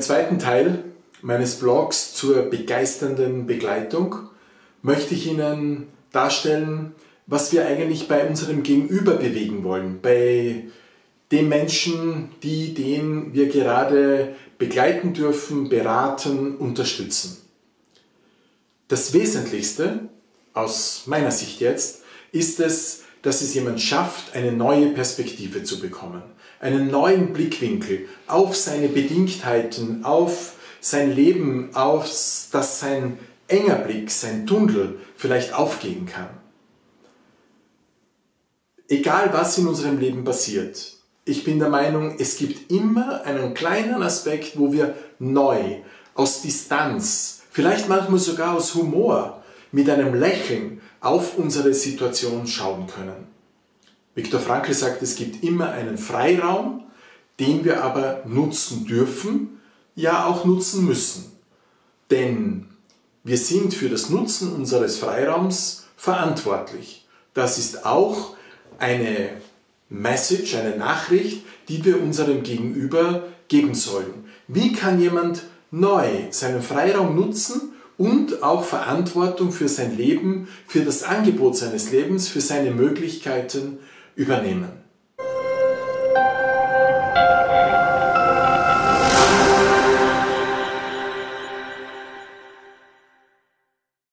zweiten Teil meines Blogs zur begeisternden Begleitung möchte ich Ihnen darstellen, was wir eigentlich bei unserem Gegenüber bewegen wollen, bei den Menschen, die, den wir gerade begleiten dürfen, beraten, unterstützen. Das Wesentlichste, aus meiner Sicht jetzt, ist es, dass es jemand schafft, eine neue Perspektive zu bekommen, einen neuen Blickwinkel auf seine Bedingtheiten, auf sein Leben, auf dass sein enger Blick, sein Tunnel vielleicht aufgehen kann. Egal was in unserem Leben passiert, ich bin der Meinung, es gibt immer einen kleinen Aspekt, wo wir neu, aus Distanz, vielleicht manchmal sogar aus Humor, mit einem Lächeln auf unsere Situation schauen können. Viktor Frankl sagt, es gibt immer einen Freiraum, den wir aber nutzen dürfen, ja auch nutzen müssen. Denn wir sind für das Nutzen unseres Freiraums verantwortlich. Das ist auch eine Message, eine Nachricht, die wir unserem Gegenüber geben sollen. Wie kann jemand neu seinen Freiraum nutzen und auch Verantwortung für sein Leben, für das Angebot seines Lebens, für seine Möglichkeiten übernehmen.